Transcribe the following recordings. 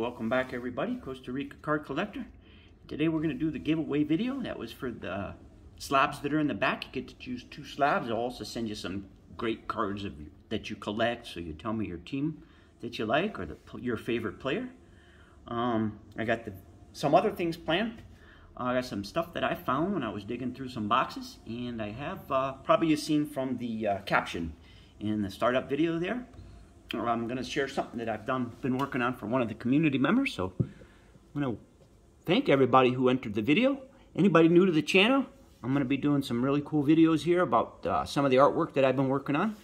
Welcome back everybody, Costa Rica Card Collector. Today we're going to do the giveaway video. That was for the slabs that are in the back. You get to choose two slabs. I'll also send you some great cards of, that you collect. So you tell me your team that you like or the, your favorite player. Um, I got the, some other things planned. I got some stuff that I found when I was digging through some boxes. And I have uh, probably you've seen from the uh, caption in the startup video there. I'm going to share something that I've done, been working on for one of the community members. So I'm going to thank everybody who entered the video. Anybody new to the channel, I'm going to be doing some really cool videos here about uh, some of the artwork that I've been working on.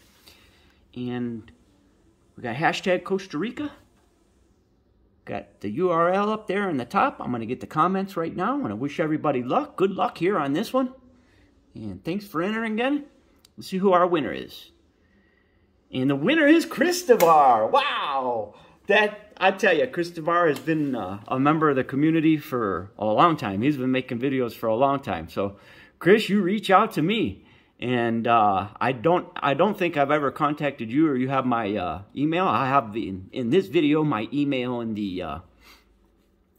And we got hashtag Costa Rica. Got the URL up there in the top. I'm going to get the comments right now. I want to wish everybody luck. Good luck here on this one. And thanks for entering again. Let's see who our winner is. And the winner is Christovar. Wow. That, I tell you, Christovar has been uh, a member of the community for a long time. He's been making videos for a long time. So, Chris, you reach out to me. And uh, I don't I don't think I've ever contacted you or you have my uh, email. I have the, in, in, this video my email in the uh,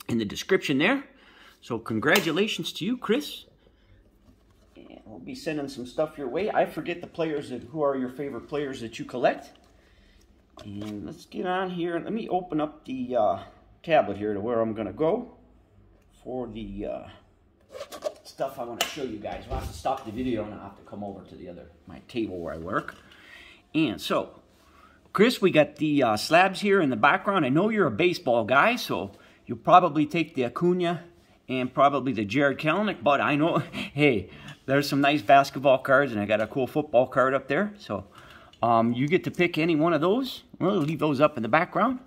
in the description there. So congratulations to you, Chris. We'll be sending some stuff your way. I forget the players that who are your favorite players that you collect. And let's get on here. Let me open up the uh, tablet here to where I'm going to go for the uh, stuff I want to show you guys. I'll have to stop the video and I'll have to come over to the other, my table where I work. And so, Chris, we got the uh, slabs here in the background. I know you're a baseball guy, so you'll probably take the Acuna and probably the Jarred Kelenic, but I know, hey, there's some nice basketball cards, and I got a cool football card up there. So um, you get to pick any one of those. We'll leave those up in the background.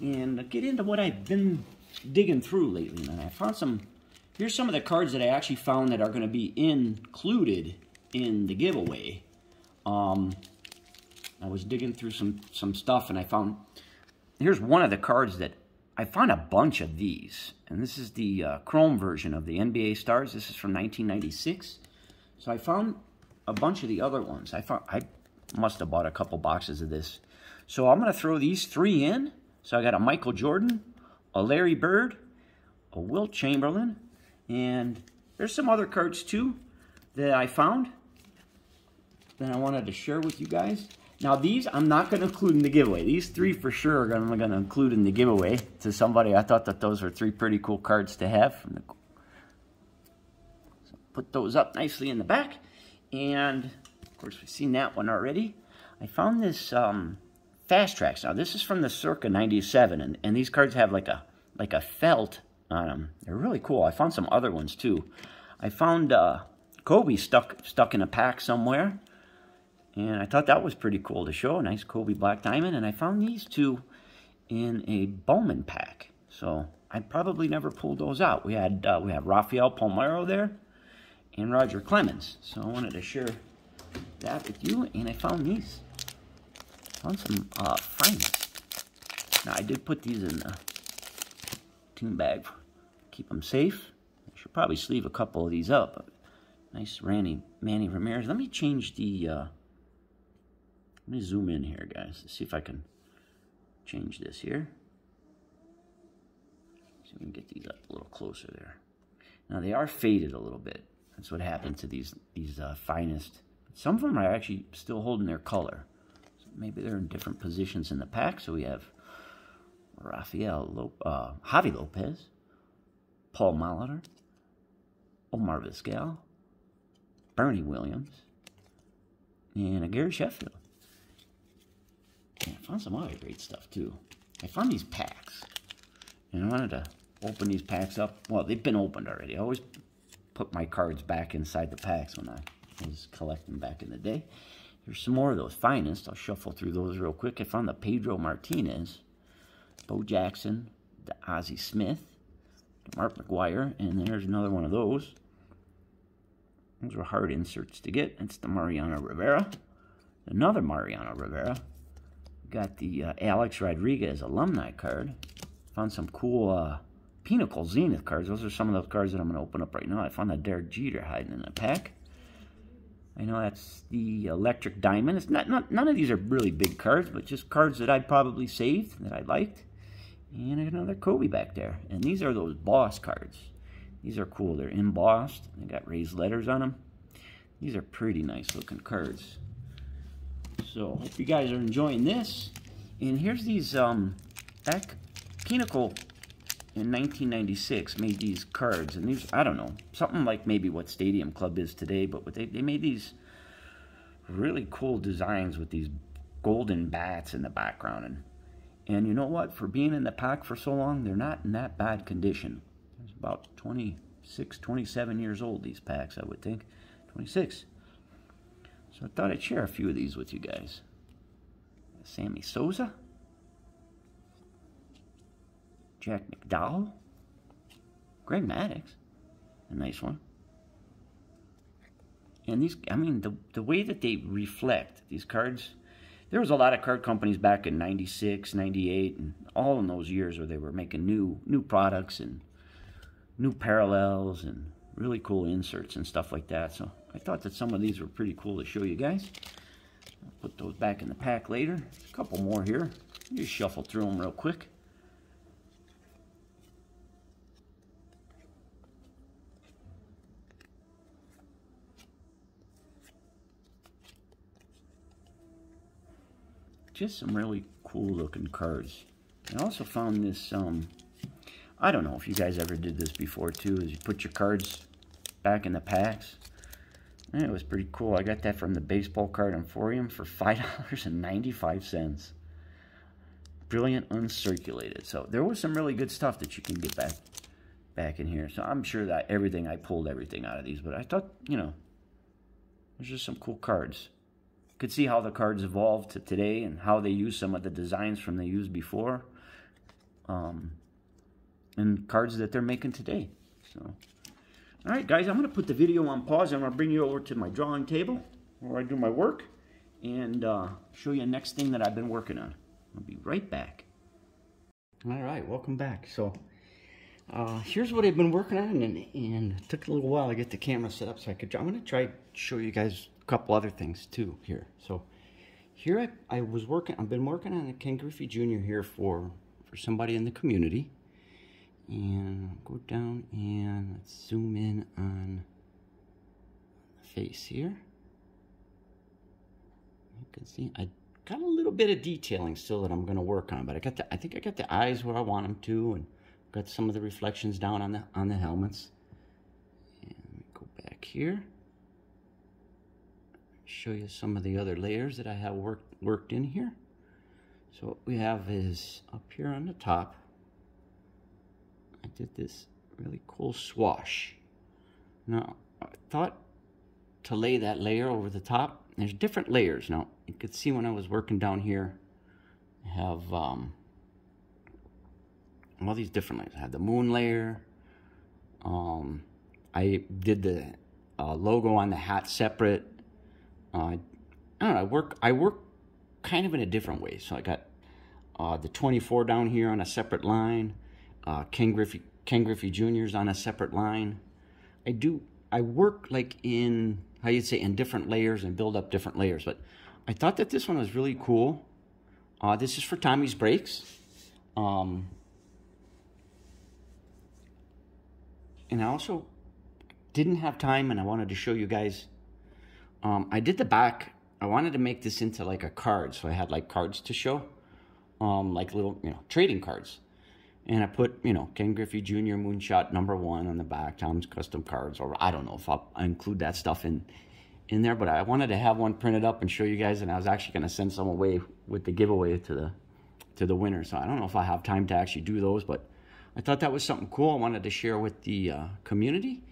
And get into what I've been digging through lately. And I found some, here's some of the cards that I actually found that are going to be included in the giveaway. Um, I was digging through some, some stuff, and I found, here's one of the cards that I found a bunch of these. And this is the uh, Chrome version of the NBA Stars. This is from 1996. So I found a bunch of the other ones. I found I must have bought a couple boxes of this. So I'm going to throw these three in. So I got a Michael Jordan, a Larry Bird, a Wilt Chamberlain, and there's some other cards too that I found that I wanted to share with you guys. Now these I'm not going to include in the giveaway. These three for sure I'm going to include in the giveaway to somebody. I thought that those are three pretty cool cards to have the put those up nicely in the back. And, of course, we've seen that one already. I found this um, Fast Tracks. Now, this is from the Circa 97, and, and these cards have like a like a felt on them. They're really cool. I found some other ones, too. I found uh, Kobe stuck, stuck in a pack somewhere. And I thought that was pretty cool to show. A nice Kobe Black Diamond. And I found these two in a Bowman pack. So I probably never pulled those out. We had uh, we have Rafael Palmeiro there and Roger Clemens. So I wanted to share that with you, and I found these. Found some uh, Now, I did put these in the tune bag. Keep them safe. I should probably sleeve a couple of these up. Nice Randy, Manny Ramirez. Let me change the... Uh, let me zoom in here, guys. Let's see if I can change this here. See if we can get these up a little closer there. Now, they are faded a little bit. That's what happened to these these uh, finest. Some of them are actually still holding their color. So maybe they're in different positions in the pack. So we have Rafael, Lop uh, Javy Lopez, Paul Molitor, Omar Vizquel, Bernie Williams, and a Gary Sheffield. I found some other great stuff too. I found these packs. And I wanted to open these packs up. Well, they've been opened already. I always put my cards back inside the packs when I was collecting back in the day. Here's some more of those finest. I'll shuffle through those real quick. I found the Pedro Martinez, Bo Jackson, the Ozzie Smith, Mark McGwire, and there's another one of those. Those were hard inserts to get. It's the Mariano Rivera. Another Mariano Rivera. Got the uh, Alex Rodriguez alumni card. Found some cool uh, Pinnacle Zenith cards. Those are some of those cards that I'm going to open up right now. I found that Derek Jeter hiding in a pack. I know that's the Electric Diamond. It's not, not None of these are really big cards, but just cards that I'd probably saved, that I liked. And another Kobe back there. And these are those boss cards. These are cool. They're embossed. They got raised letters on them. These are pretty nice looking cards. So hope you guys are enjoying this. And here's these um Ek Pinnacle in 1996 made these cards. And these, I don't know, something like maybe what Stadium Club is today, but they, they made these really cool designs with these golden bats in the background. And, and you know what? For being in the pack for so long, they're not in that bad condition. It's about 26, 27 years old, these packs, I would think. 26. So I thought I'd share a few of these with you guys. Sammy Sosa. Jack McDowell. Greg Maddux. A nice one. And these, I mean, the, the way that they reflect these cards, there was a lot of card companies back in 96, 98, and all in those years where they were making new new products and new parallels and really cool inserts and stuff like that. So I thought that some of these were pretty cool to show you guys. I'll put those back in the pack later. A couple more here. Just shuffle through them real quick. just some really cool looking cards. I also found this, um, I don't know if you guys ever did this before too, is you put your cards back in the packs. And it was pretty cool. I got that from the Baseball Card Emporium for $5.95. Brilliant uncirculated. So there was some really good stuff that you can get back back in here. So I'm sure that everything, I pulled everything out of these. But I thought, you know, there's just some cool cards You could see how the cards evolved to today and how they use some of the designs from they used before. Um, and cards that they're making today. So, all right, guys, I'm going to put the video on pause. I'm going to bring you over to my drawing table where I do my work and uh, show you the next thing that I've been working on. I'll be right back. All right, welcome back. So, uh, here's what I've been working on, and, and it took a little while to get the camera set up so I could. I'm going to try to show you guys a couple other things too here. So here I, I was working, I've been working on a Ken Griffey Jr. here for, for somebody in the community. And go down and let's zoom in on the face here. You can see I got a little bit of detailing still that I'm going to work on, but I got the, I think I got the eyes where I want them to, and got some of the reflections down on the on the helmets. And go back here show you some of the other layers that I have worked, worked in here. So what we have is up here on the top, I did this really cool swash. Now, I thought to lay that layer over the top, there's different layers. Now, you could see when I was working down here, I have um, all these different layers. I had the moon layer. Um, I did the uh, logo on the hat separate. Uh, I don't know. I work. I work kind of in a different way. So I got uh, the 24 down here on a separate line. Uh, Ken Griffey, Ken Griffey Jr.'s on a separate line. I do. I work like in how you'd say in different layers and build up different layers. But I thought that this one was really cool. Uh, this is for Tommy's Breaks. Um, and I also didn't have time and I wanted to show you guys um, I did the back. I wanted to make this into like a card, so I had like cards to show, um, like little you know trading cards, and I put you know Ken Griffey Jr. Moonshot number one on the back, Tom's custom cards, or I don't know if I'll include that stuff in in there, but I wanted to have one printed up and show you guys, and I was actually going to send some away with the giveaway to the to the winner. So I don't know if I have time to actually do those, but I thought that was something cool. I wanted to share with the uh, community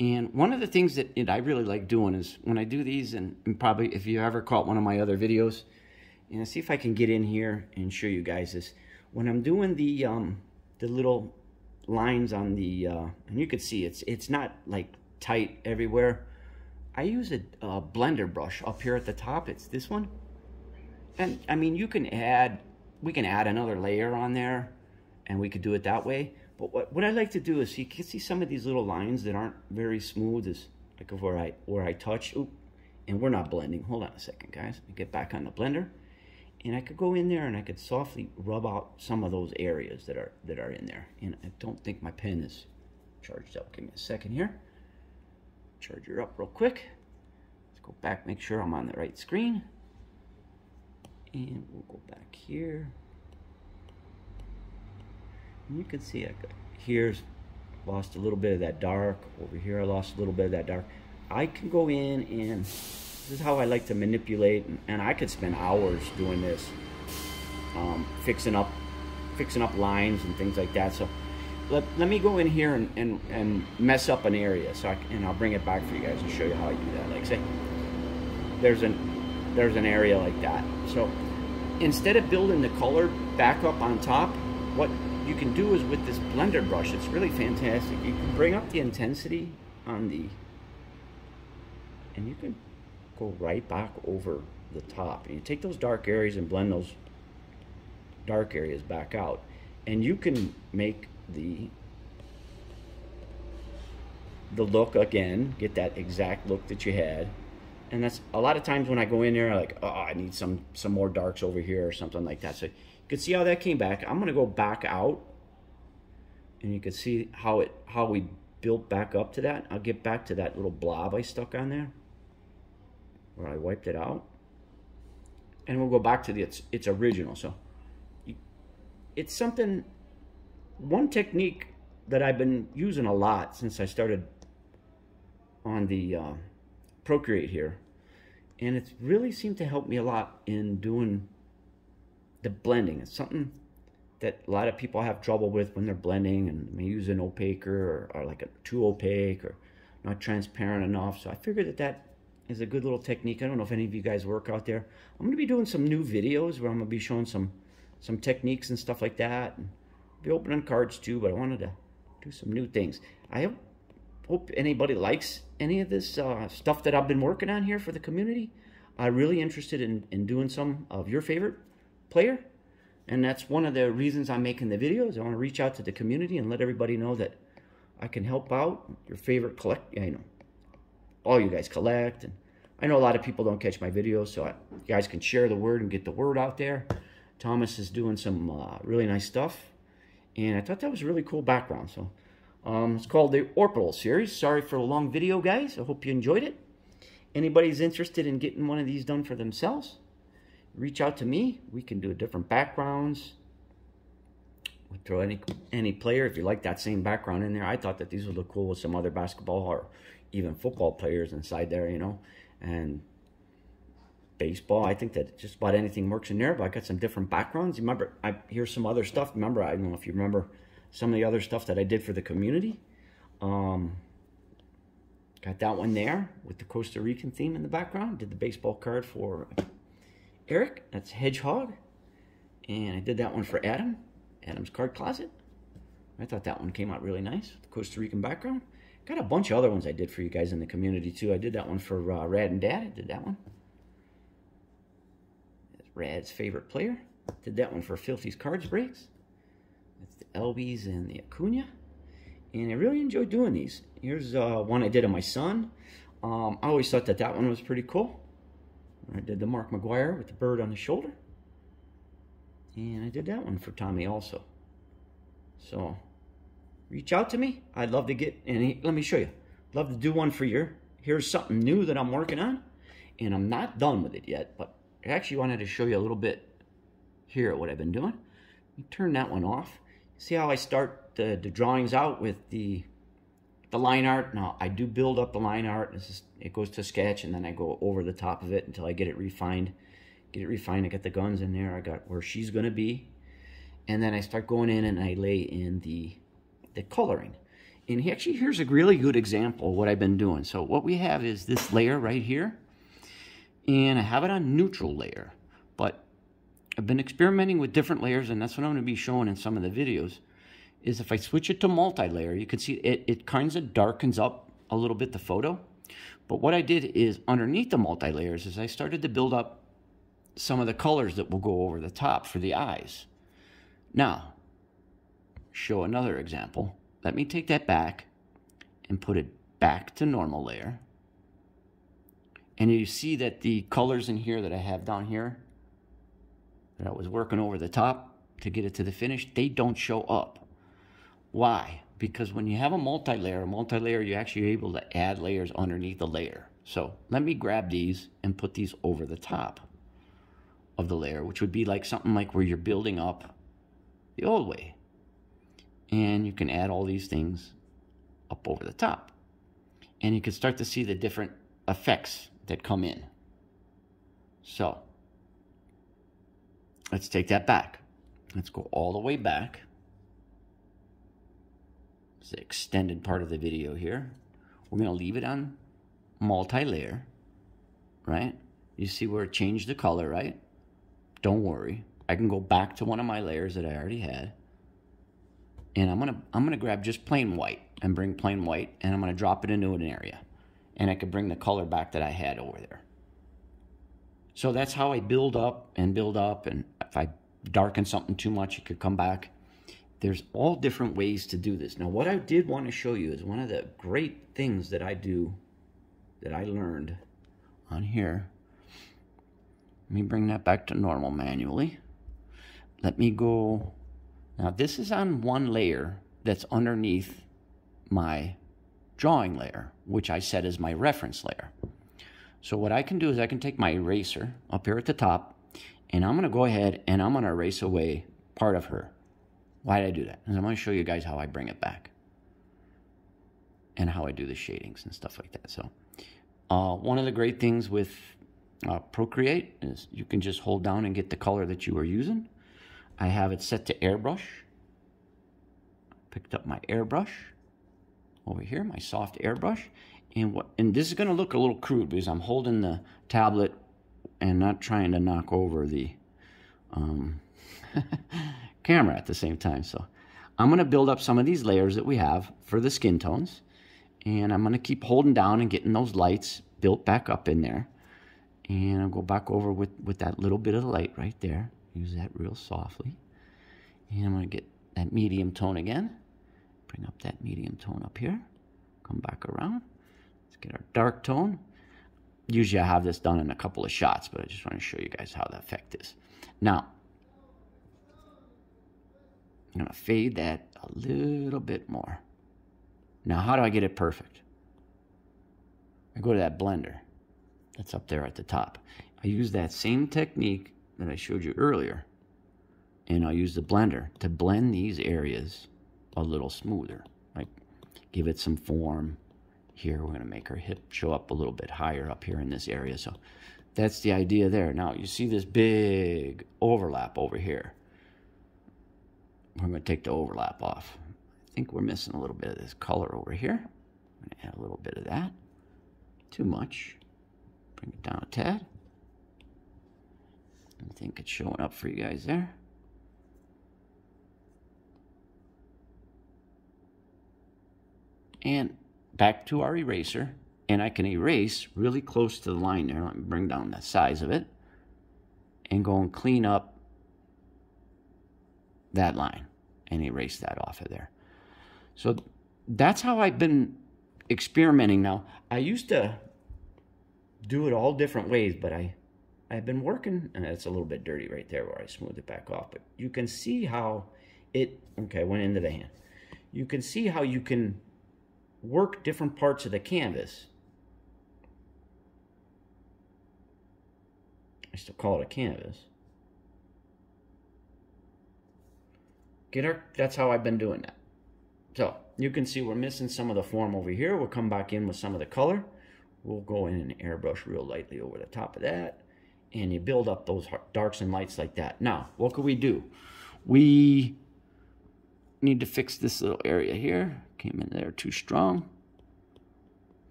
and one of the things that I really like doing is when I do these, and, and, probably if you ever caught one of my other videos, you know, see if I can get in here and show you guys this. When I'm doing the um, the little lines on the, uh, and you can see it's it's not like tight everywhere. I use a, a blender brush up here at the top. It's this one. And I mean, you can add, we can add another layer on there and we could do it that way. But what, what I like to do is you can see some of these little lines that aren't very smooth is like where I where I touch. Oop, and we're not blending. Hold on a second, guys. Get back on the blender. And I could go in there and I could softly rub out some of those areas that are that are in there. And I don't think my pen is charged up. Give me a second here. Charge her up real quick. Let's go back, make sure I'm on the right screen. And we'll go back here. And you can see I here's lost a little bit of that dark. Over here I lost a little bit of that dark. I can go in and this is how I like to manipulate and, I could spend hours doing this. Um, fixing up fixing up lines and things like that. So let, let me go in here and, and, and mess up an area so I and I'll bring it back for you guys and show you how I do that. Like say there's an there's an area like that. So instead of building the color back up on top, what you can do is with this blender brush, it's really fantastic. You can bring up the intensity on the, and you can go right back over the top. You take those dark areas and blend those dark areas back out. And you can make the the look again, get that exact look that you had. And that's a lot of times when I go in there, I'm like, oh, I need some some more darks over here or something like that. So you can see how that came back. I'm gonna go back out and you can see how it how we built back up to that. I'll get back to that little blob I stuck on there where I wiped it out. And we'll go back to the, its, its original. So it's something, one technique that I've been using a lot since I started on the uh, Procreate here. And it's really seemed to help me a lot in doing the blending. It's something that a lot of people have trouble with when they're blending and they use an opaquer or, or like a too opaque or not transparent enough. So I figured that that is a good little technique. I don't know if any of you guys work out there. I'm going to be doing some new videos where I'm going to be showing some some techniques and stuff like that. And be opening cards too, but I wanted to do some new things. I hope, anybody likes any of this uh, stuff that I've been working on here for the community. I'm really interested in, in doing some of your favorite player. And that's one of the reasons I'm making the videos. I want to reach out to the community and let everybody know that I can help out your favorite collect, you know, all you guys collect. And I know a lot of people don't catch my videos, so I, you guys can share the word and get the word out there. Thomas is doing some uh, really nice stuff. And I thought that was a really cool background. So um, it's called the Orbital series. Sorry for the long video, guys. I hope you enjoyed it. Anybody's interested in getting one of these done for themselves, reach out to me. We can do different backgrounds. We throw any any player if you like that same background in there. I thought that these would look cool with some other basketball or even football players inside there, you know, and baseball. I think that just about anything works in there, but I got some different backgrounds. Remember, I hear some other stuff. Remember, I don't know if you remember some of the other stuff that I did for the community. Um, got that one there with the Costa Rican theme in the background. Did the baseball card for Eric. That's Hedgehog. And I did that one for Adam. Adam's Card Closet. I thought that one came out really nice. The Costa Rican background. Got a bunch of other ones I did for you guys in the community too. I did that one for uh, Rad and Dad. I did that one. That's Rad's favorite player. Did that one for Filthy's Cards Breaks. That's the Albies and the Acuna. And I really enjoyed doing these. Here's uh, one I did of my son. Um, I always thought that that one was pretty cool. I did the Mark McGwire with the bird on the shoulder. And I did that one for Tommy also. So reach out to me. I'd love to get, and let me show you. Love to do one for you. Here's something new that I'm working on. And I'm not done with it yet, but I actually wanted to show you a little bit here what I've been doing. turn that one off. See how I start the, the drawings out with the the line art. Now, I do build up the line art. Is, it goes to sketch, and then I go over the top of it until I get it refined. Get it refined. I got the guns in there. I got where she's going to be. And then I start going in and I lay in the, the coloring. And he actually, here's a really good example of what I've been doing. So what we have is this layer right here. And I have it on neutral layer. But I've been experimenting with different layers, and that's what I'm going to be showing in some of the videos is if I switch it to multi-layer, you can see it, it kind of darkens up a little bit the photo. But what I did is underneath the multi-layers is I started to build up some of the colors that will go over the top for the eyes. Now, show another example. Let me take that back and put it back to normal layer. And you see that the colors in here that I have down here, that I was working over the top to get it to the finish, they don't show up. Why? Because when you have a multi-layer, a multi-layer, you're actually able to add layers underneath the layer. So let me grab these and put these over the top of the layer, which would be like something like where you're building up the old way. And you can add all these things up over the top. And you can start to see the different effects that come in. So let's take that back. Let's go all the way back. It's the extended part of the video here. We're going to leave it on multi-layer, right? You see where it changed the color, right? Don't worry. I can go back to one of my layers that I already had. And I'm to I'm to grab just plain white and bring plain white and I'm to drop it into an area. And I could bring the color back that I had over there. So that's how I build up and build up. And if I darken something too much, it could come back. There's all different ways to do this. Now, what I did want to show you is one of the great things that I do, that I learned on here. Let me bring that back to normal manually. Let me go. Now, this is on one layer that's underneath my drawing layer, which I set as my reference layer. So what I can do is I can take my eraser up here at the top, and I'm going to go ahead and I'm going to erase away part of her. Why did I do that? Because I'm going to show you guys how I bring it back and how I do the shadings and stuff like that. So uh, one of the great things with uh, Procreate is you can just hold down and get the color that you are using. I have it set to airbrush. Picked up my airbrush over here, my soft airbrush, and what and this is to look a little crude because I'm holding the tablet and not trying to knock over the um, camera at the same time. So I'm to build up some of these layers that we have for the skin tones. And I'm to keep holding down and getting those lights built back up in there. And I'll go back over with, with that little bit of light right there. Use that real softly. And I'm going to get that medium tone again. Bring up that medium tone up here. Come back around Let's get our dark tone. Usually I have this done in a couple of shots, but I just want to show you guys how the effect is. Now, I'm going to fade that a little bit more. Now, how do I get it perfect? I go to that blender that's up there at the top. I use that same technique that I showed you earlier, and I'll use the blender to blend these areas a little smoother. Like give it some form, here. We're going to make our hip show up a little bit higher up here in this area. So that's the idea there. Now you see this big overlap over here. We're going to take the overlap off. I think we're missing a little bit of this color over here. I'm going to add a little bit of that. Too much. Bring it down a tad. I think it's showing up for you guys there. And back to our eraser and I can erase really close to the line there. Let me bring down the size of it and go and clean up that line and erase that off of there. So that's how I've been experimenting now. I used to do it all different ways, but I, I've been working, and it's a little bit dirty right there where I smoothed it back off, but you can see how it, okay, went into the hand. You can see how you can work different parts of the canvas. I still call it a canvas. Get our, that's how I've been doing that. So you can see we're missing some of the form over here. We'll come back in with some of the color. We'll go in and airbrush real lightly over the top of that. And you build up those darks and lights like that. Now, what could we do? We need to fix this little area here. Came in there too strong.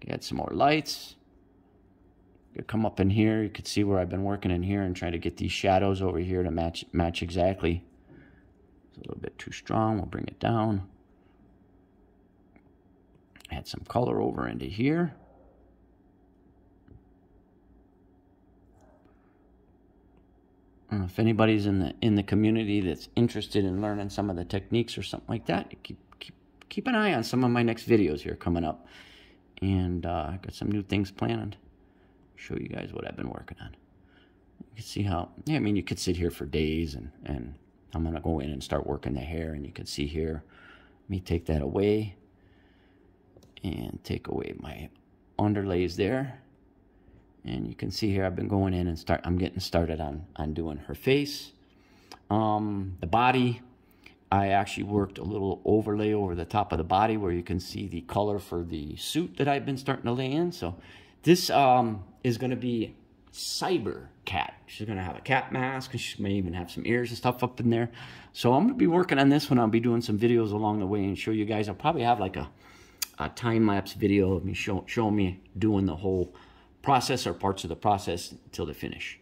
Add some more lights. come up in here. You can see where I've been working in here and trying to get these shadows over here to match match exactly. It's a little bit too strong. We'll bring it down. Add some color over into here. If anybody's in the in the community that's interested in learning some of the techniques or something like that, keep keep keep an eye on some of my next videos here coming up. And uh, got some new things planned. Show you guys what I've been working on. You can see how, yeah, I mean, you could sit here for days and, and I'm going to go in and start working the hair and you can see here, let me take that away and take away my underlays there. And you can see here, I've been going in and start, I'm getting started on, on doing her face. Um, the body, I actually worked a little overlay over the top of the body where you can see the color for the suit that I've been starting to lay in. So this um, is going to be Cyber Cat. She's going to have a cat mask, and she may even have some ears and stuff up in there. So I'm going to be working on this one. I'll be doing some videos along the way and show you guys. I'll probably have like a, a time-lapse video of me show, showing me doing the whole process or parts of the process until the finish.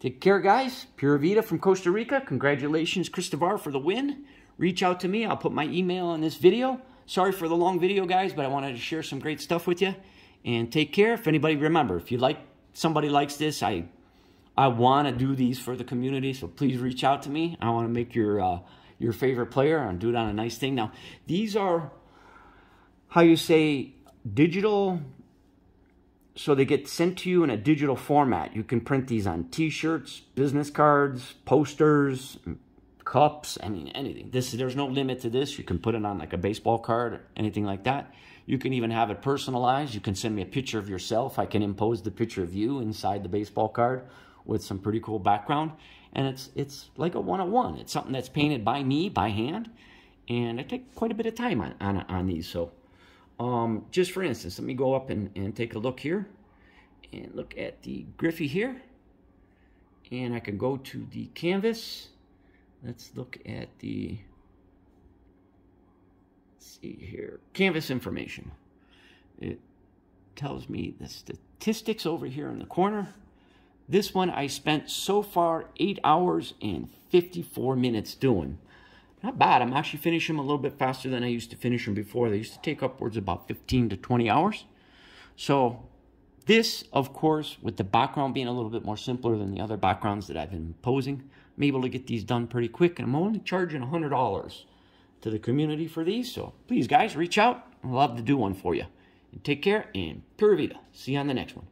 Take care, guys. Pura Vida from Costa Rica. Congratulations, Christopher, for the win. Reach out to me. I'll put my email in this video. Sorry for the long video, guys, but I wanted to share some great stuff with you. And take care. If anybody, remember, if you like somebody likes this, I I want to do these for the community, so please reach out to me. I want to make your uh, your favorite player and do it on a nice thing. Now, these are how you say digital so they get sent to you in a digital format. You can print these on t-shirts, business cards, posters, cups, I mean anything. This there's no limit to this. You can put it on like a baseball card or anything like that. You can even have it personalized. You can send me a picture of yourself. I can impose the picture of you inside the baseball card with some pretty cool background. And it's it's like a one-on-one. It's something that's painted by me, by hand. And I take quite a bit of time on, on, on these. So um, just for instance, let me go up and, and take a look here. And look at the Griffey here. And I can go to the canvas. Let's look at the see here, canvas information. It tells me the statistics over here in the corner. This one I spent so far 8 hours and 54 minutes doing. Not bad. I'm actually finishing them a little bit faster than I used to finish them before. They used to take upwards about 15 to 20 hours. So this, of course, with the background being a little bit more simpler than the other backgrounds that I've been posing, I'm able to get these done pretty quick. And I'm only charging $100 to the community for these. So please, guys, reach out. I'd love to do one for you. And take care and pura vida. See you on the next one.